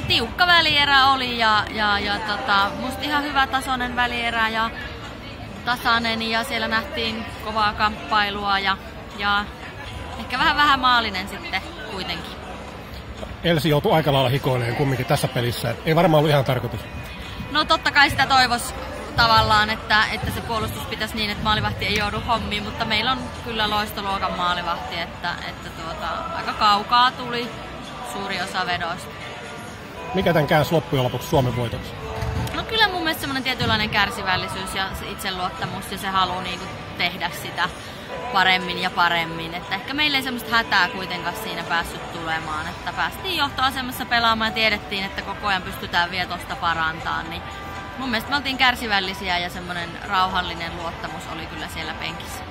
No tiukka välierä oli ja, ja, ja tota, musta ihan hyvä tasoinen välierä ja tasainen ja siellä nähtiin kovaa kamppailua ja, ja ehkä vähän vähän maalinen sitten kuitenkin. Elsi joutui aika lailla hikoilemaan kumminkin tässä pelissä. Ei varmaan ollut ihan tarkoitus. No totta kai sitä toivos tavallaan, että, että se puolustus pitäisi niin, että maalivahti ei joudu hommiin, mutta meillä on kyllä loistoluokan maalivahti, että, että tuota, aika kaukaa tuli suuri osa vedoista. Mikä tämän käänsi loppujen lopuksi Suomen voitoksi? No kyllä mun mielestä semmoinen tietynlainen kärsivällisyys ja se itseluottamus ja se halu niin kuin tehdä sitä paremmin ja paremmin. Että ehkä meillä ei semmoista hätää kuitenkaan siinä päässyt tulemaan. Että päästiin johtoasemassa pelaamaan ja tiedettiin, että koko ajan pystytään vielä tosta parantamaan. Niin mun mielestä me oltiin kärsivällisiä ja semmoinen rauhallinen luottamus oli kyllä siellä penkissä.